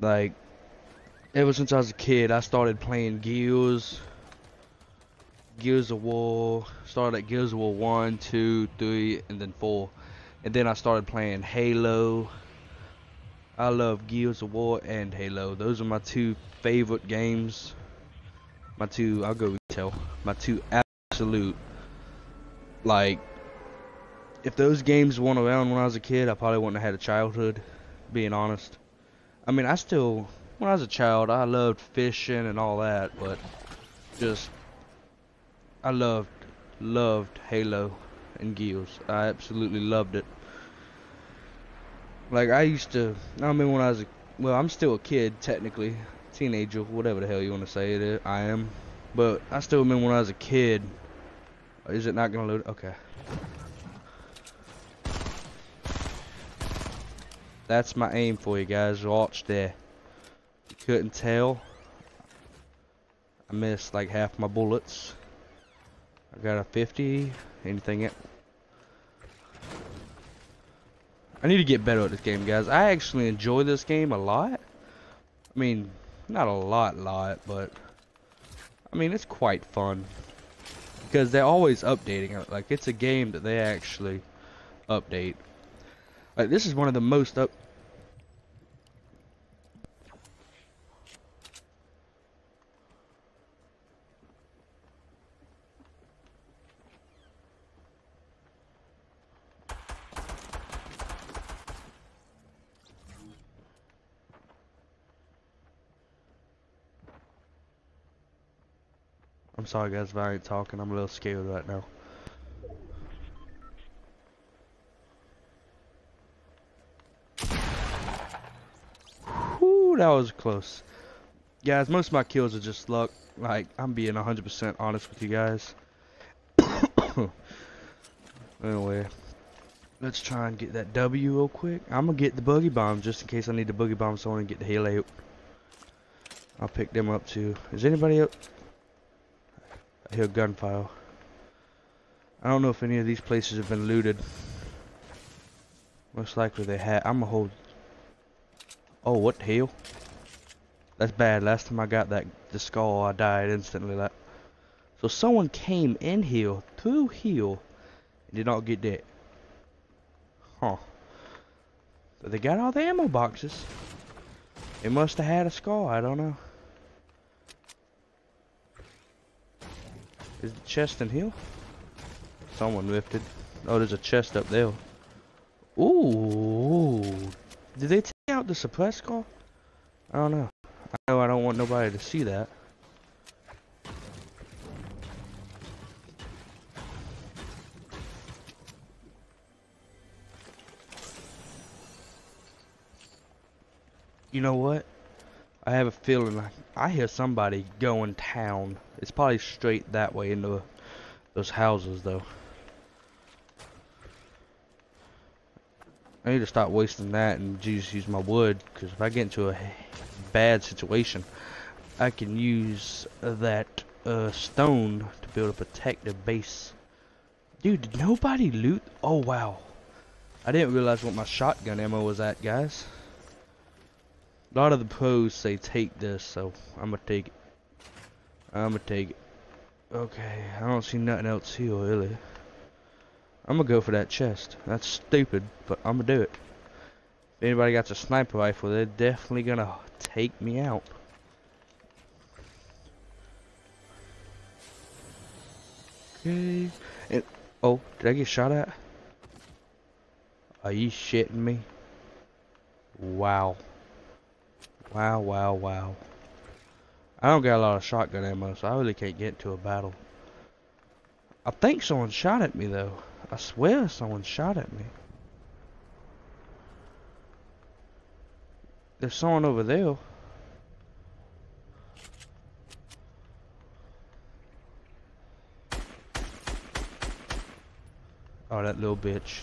Like, ever since I was a kid, I started playing Gears, Gears of War. Started at Gears of War 1, 2, 3, and then 4. And then I started playing Halo. I love Gears of War and Halo. Those are my two favorite games. My two, I'll go retail. My two absolute, like, if those games weren't around when I was a kid, I probably wouldn't have had a childhood, being honest. I mean, I still, when I was a child, I loved fishing and all that, but just, I loved, loved Halo and Gears. I absolutely loved it. Like, I used to, I mean, when I was, a, well, I'm still a kid, technically. Teenager, whatever the hell you want to say it is, I am. But I still remember when I was a kid. Is it not going to load? Okay. That's my aim for you guys. Watch there. You couldn't tell. I missed like half my bullets. I got a 50. Anything? I need to get better at this game, guys. I actually enjoy this game a lot. I mean, not a lot, lot, but I mean, it's quite fun because they're always updating it. Like, it's a game that they actually update. Like, this is one of the most up I'm sorry guys if I ain't talking, I'm a little scared right now. That was close. Guys, most of my kills are just luck. Like, I'm being 100% honest with you guys. anyway, let's try and get that W real quick. I'm gonna get the boogie bomb just in case I need the boogie bomb so I can get the halo. I'll pick them up too. Is anybody up? I hear gunfire. I don't know if any of these places have been looted. Most likely they have. I'm gonna hold. Oh, what the hell? That's bad. Last time I got that the skull, I died instantly. That. So someone came in here through here and did not get that. Huh. So they got all the ammo boxes. They must have had a skull. I don't know. Is the chest in here? Someone lifted. Oh, there's a chest up there. Ooh. Did they the suppress car? I don't know. I know I don't want nobody to see that. You know what? I have a feeling like I hear somebody going town. It's probably straight that way into those houses though. I need to stop wasting that and just use my wood because if I get into a bad situation I can use that uh, stone to build a protective base. Dude, did nobody loot? Oh wow. I didn't realize what my shotgun ammo was at guys. A lot of the pros say take this, so I'm gonna take it. I'm gonna take it. Okay, I don't see nothing else here, really. I'm gonna go for that chest. That's stupid, but I'm gonna do it. If anybody got a sniper rifle, they're definitely gonna take me out. Okay. And, oh, did I get shot at? Are you shitting me? Wow. Wow, wow, wow. I don't got a lot of shotgun ammo, so I really can't get into a battle. I think someone shot at me, though. I swear someone shot at me. There's someone over there. Oh, that little bitch.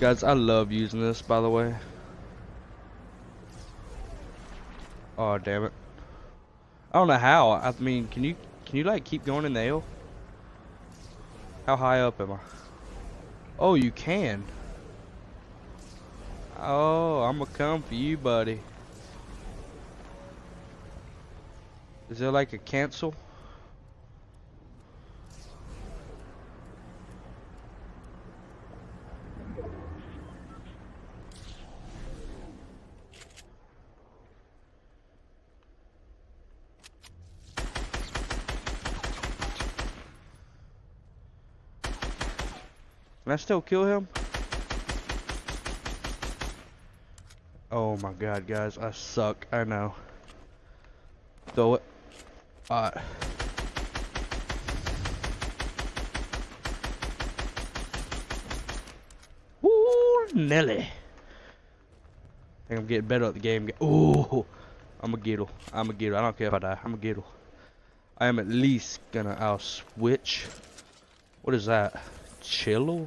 Guys, I love using this, by the way. Oh, damn it. I don't know how. I mean, can you, can you like keep going in the hill? How high up am I? Oh, you can. Oh, I'm gonna come for you, buddy. Is there like a cancel? Can I still kill him? Oh my god, guys, I suck. I know. Throw it. Alright. Ooh, Nelly. I think I'm getting better at the game. Ooh, I'm a gittle. I'm a gittle. I don't care if I die. I'm a gittle. I am at least gonna out switch. What is that? Chiller?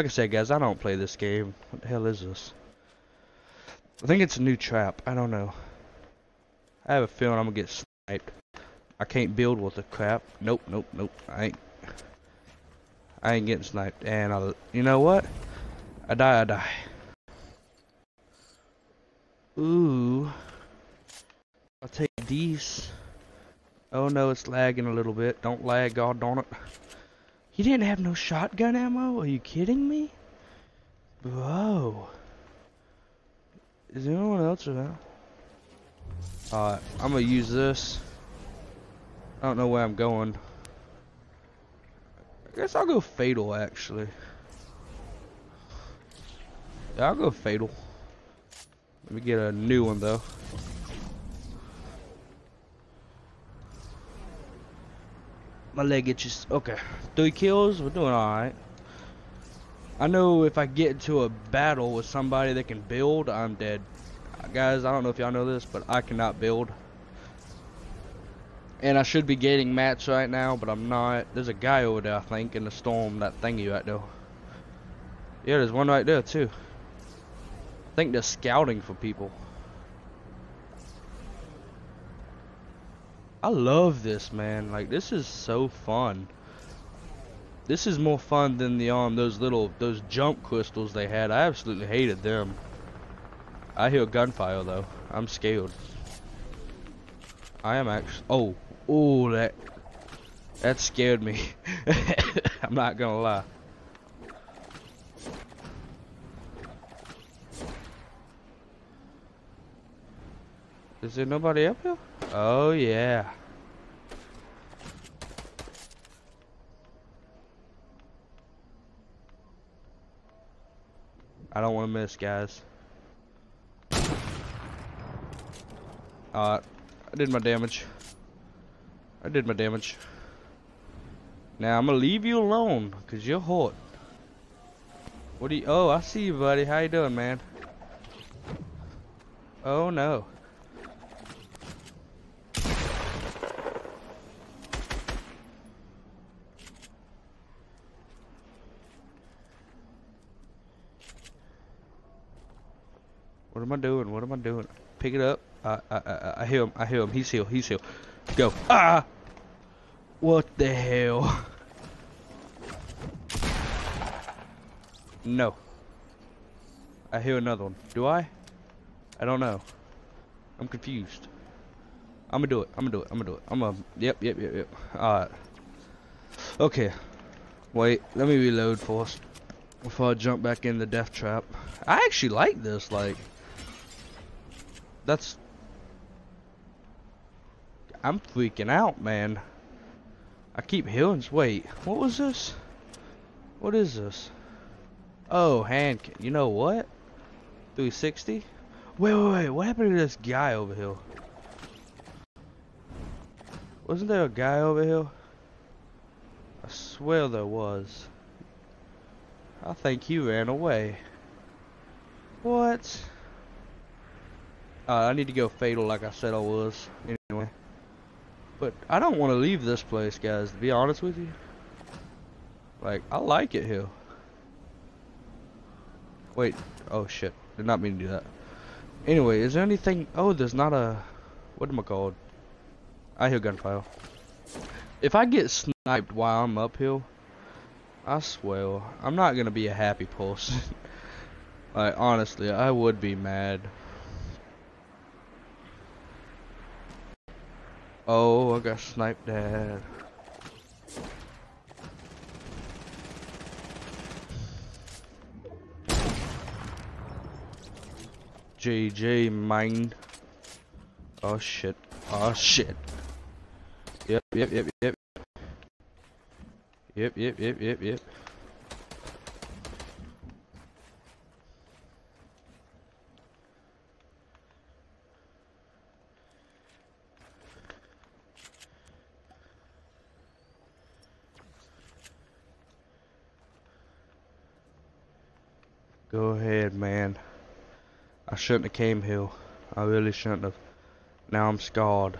Like I said, guys, I don't play this game. What the hell is this? I think it's a new trap. I don't know. I have a feeling I'm gonna get sniped. I can't build with the crap. Nope, nope, nope. I ain't. I ain't getting sniped. And I, you know what? I die, I die. Ooh. I'll take these. Oh no, it's lagging a little bit. Don't lag, god darn it. You didn't have no shotgun ammo? Are you kidding me? Bro. Is there anyone else around? Alright, I'm gonna use this. I don't know where I'm going. I guess I'll go fatal actually. Yeah, I'll go fatal. Let me get a new one though. My leg itches. Okay. Three kills. We're doing alright. I know if I get into a battle with somebody that can build, I'm dead. Guys, I don't know if y'all know this, but I cannot build. And I should be getting mats right now, but I'm not. There's a guy over there, I think, in the storm, that thingy right there. Yeah, there's one right there, too. I think they're scouting for people. I love this, man. Like, this is so fun. This is more fun than the um those little those jump crystals they had. I absolutely hated them. I hear gunfire though. I'm scared. I am actually. Oh, oh that that scared me. I'm not gonna lie. Is there nobody up here? Oh yeah. I don't want to miss, guys. Uh, I did my damage. I did my damage. Now, I'm going to leave you alone, because you're hot. What do you... Oh, I see you, buddy. How you doing, man? Oh, no. Am I doing? What am I doing? Pick it up. I, I, I, I hear him. I hear him. He's healed. He's healed. Go. Ah! What the hell? No. I hear another one. Do I? I don't know. I'm confused. I'm gonna do it. I'm gonna do it. I'm gonna do it. I'm gonna. Yep, yep, yep, yep. Alright. Okay. Wait. Let me reload first. Before I jump back in the death trap. I actually like this. Like. That's... I'm freaking out, man. I keep healing. Wait, what was this? What is this? Oh, hand. You know what? 360? Wait, wait, wait. What happened to this guy over here? Wasn't there a guy over here? I swear there was. I think he ran away. What? Uh, I need to go fatal like I said I was. Anyway. But I don't want to leave this place, guys, to be honest with you. Like, I like it here. Wait. Oh, shit. Did not mean to do that. Anyway, is there anything... Oh, there's not a... What am I called? I hear gunfire. If I get sniped while I'm uphill, I swear, I'm not going to be a happy person. Like, honestly, I would be mad. Oh, I got sniped at. GG, mine. Oh shit. Oh shit. Yep, yep, yep, yep. Yep, yep, yep, yep, yep. Go ahead, man. I shouldn't have came here. I really shouldn't have. Now I'm scarred.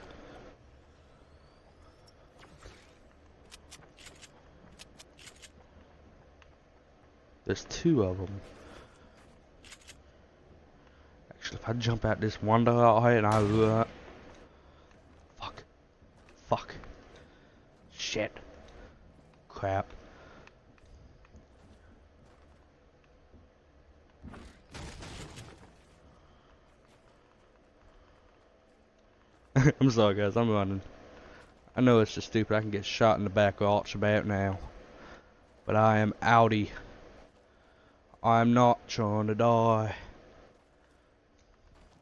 There's two of them. Actually, if I jump out this window out here and I... Uh, fuck. Fuck. Shit. Crap. I'm sorry guys, I'm running. I know it's just stupid, I can get shot in the back arch about now. But I am outie. I'm not trying to die.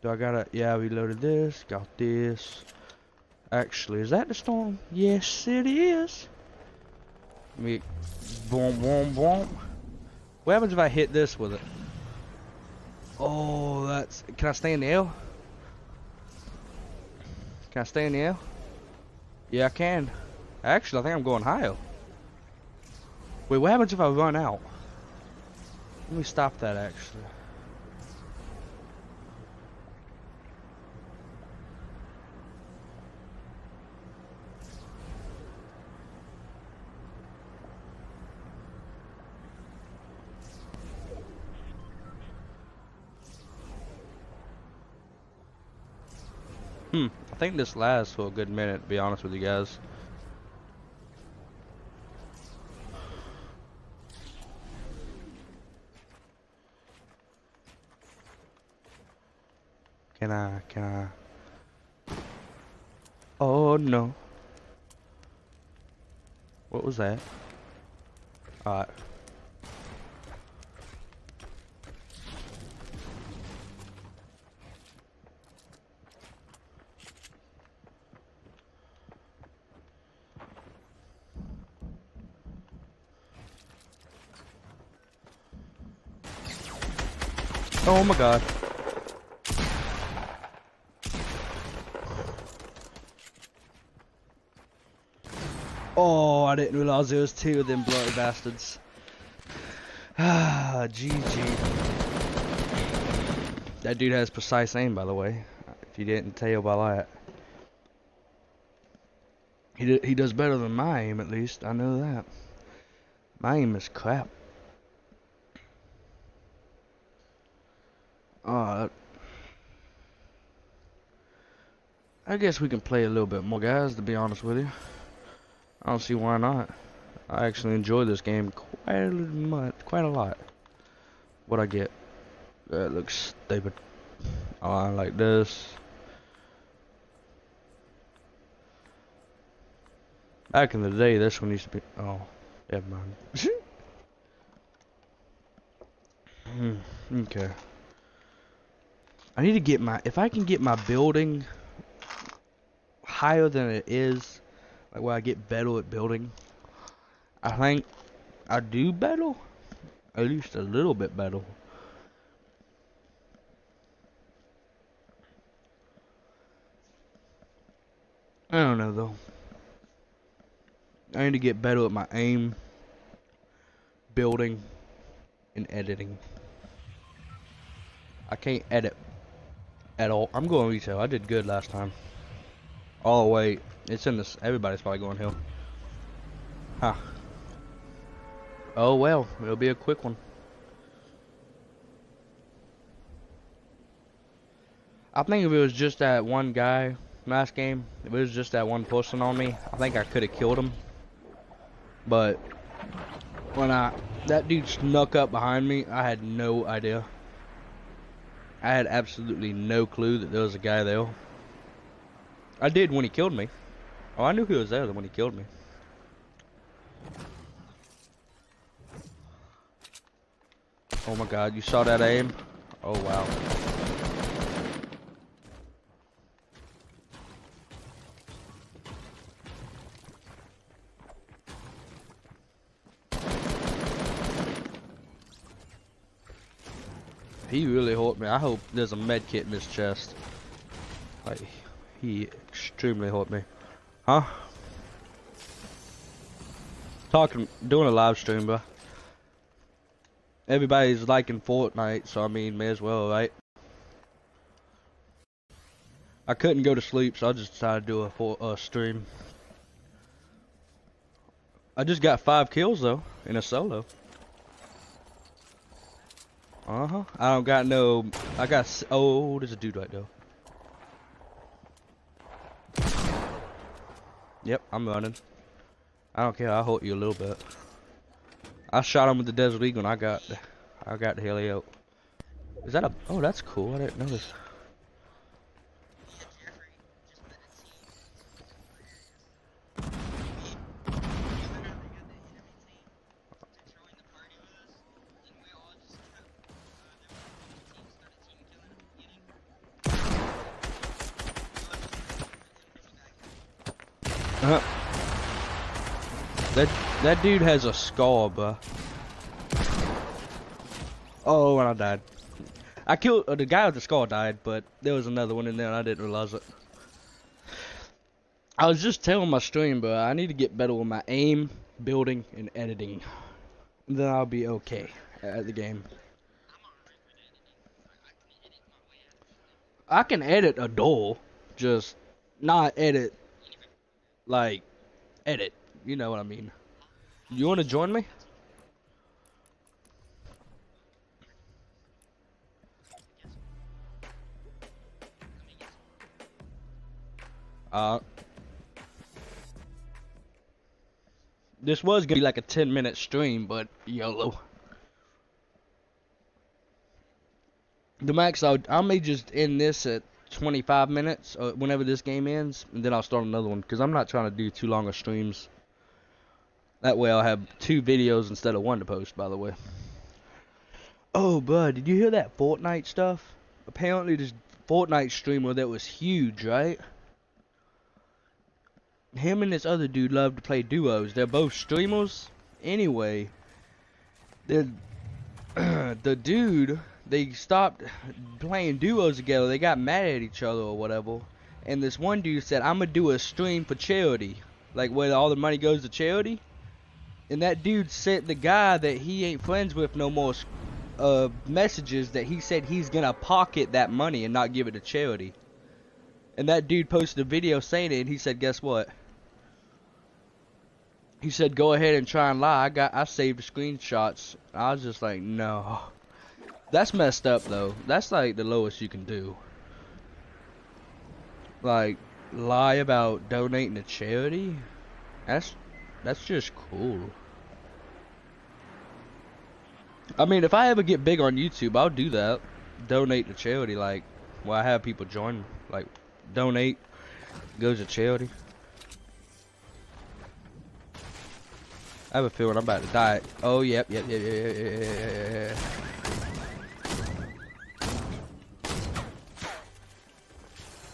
Do I gotta, yeah, we loaded this, got this. Actually, is that the storm? Yes, it is. Me, boom, boom, boom. What happens if I hit this with it? Oh, that's, can I stay in the air? Can I stay in the air? Yeah, I can. Actually, I think I'm going higher. Wait, what happens if I run out? Let me stop that, actually. Hmm, I think this lasts for a good minute, to be honest with you guys. Can I, can I? Oh no. What was that? Alright. Oh my god. Oh, I didn't realize there was two of them bloody bastards. Ah, GG. That dude has precise aim, by the way. If you didn't tell by that. He, he does better than my aim, at least. I know that. My aim is crap. Uh, I guess we can play a little bit more, guys, to be honest with you. I don't see why not. I actually enjoy this game quite a much, quite a lot. What I get? That looks stupid. Oh, I like this. Back in the day, this one used to be. Oh, never mind. Hmm, okay. I need to get my, if I can get my building higher than it is, like where I get better at building, I think I do better, at least a little bit better. I don't know though. I need to get better at my aim, building, and editing. I can't edit at all. I'm going retail. I did good last time. Oh wait, it's in this. Everybody's probably going hill. Huh. Oh well, it'll be a quick one. I think if it was just that one guy last game, if it was just that one person on me, I think I could have killed him. But when I that dude snuck up behind me, I had no idea. I had absolutely no clue that there was a guy there. I did when he killed me. Oh, I knew he was there when he killed me. Oh my god, you saw that aim? Oh wow. He really hurt me. I hope there's a med kit in his chest. Like, he extremely hurt me. Huh? Talking, doing a live stream, bro. Everybody's liking Fortnite, so I mean, may as well, right? I couldn't go to sleep, so I just decided to do a, a stream. I just got five kills, though, in a solo. Uh-huh. I don't got no... I got... Oh, there's a dude right there. Yep, I'm running. I don't care. I'll hold you a little bit. I shot him with the Desert Eagle and I got... I got the heli out. Is that a... Oh, that's cool. I didn't notice. Uh, that that dude has a scar, bro. Oh, and I died. I killed uh, the guy with the scar died, but there was another one in there and I didn't realize it. I was just telling my stream, but I need to get better with my aim, building, and editing. Then I'll be okay at the game. I can edit a door, just not edit like edit. You know what I mean. You want to join me? Uh, this was gonna be like a 10 minute stream, but YOLO. The max, I'll, I may just end this at 25 minutes uh, whenever this game ends, and then I'll start another one because I'm not trying to do too long of streams. That way I'll have two videos instead of one to post, by the way. Oh, bud, did you hear that Fortnite stuff? Apparently this Fortnite streamer that was huge, right? Him and this other dude love to play duos. They're both streamers. Anyway, the the dude they stopped playing duos together. They got mad at each other or whatever. And this one dude said, I'm going to do a stream for charity. Like where all the money goes to charity. And that dude sent the guy that he ain't friends with no more uh, messages that he said he's going to pocket that money and not give it to charity. And that dude posted a video saying it and he said, guess what? He said, go ahead and try and lie. I got, I saved screenshots. I was just like, no. That's messed up though. That's like the lowest you can do. Like lie about donating to charity? That's that's just cool. I mean, if I ever get big on YouTube, I'll do that. Donate to charity like well I have people join like donate goes to charity. I have a feeling I'm about to die. Oh, yep, yep, yep, yep, yep, yep, yep, yep.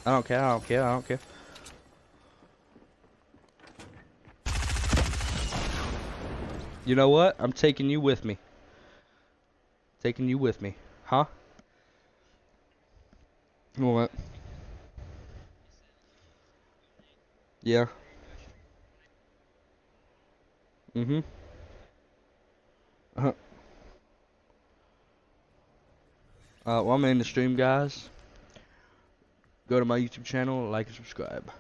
I don't care, I don't care, I don't care. You know what? I'm taking you with me. Taking you with me. Huh? What? Yeah. Mm-hmm. Uh-huh. Uh, well, I'm in the stream, guys. Go to my YouTube channel, like and subscribe.